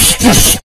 justice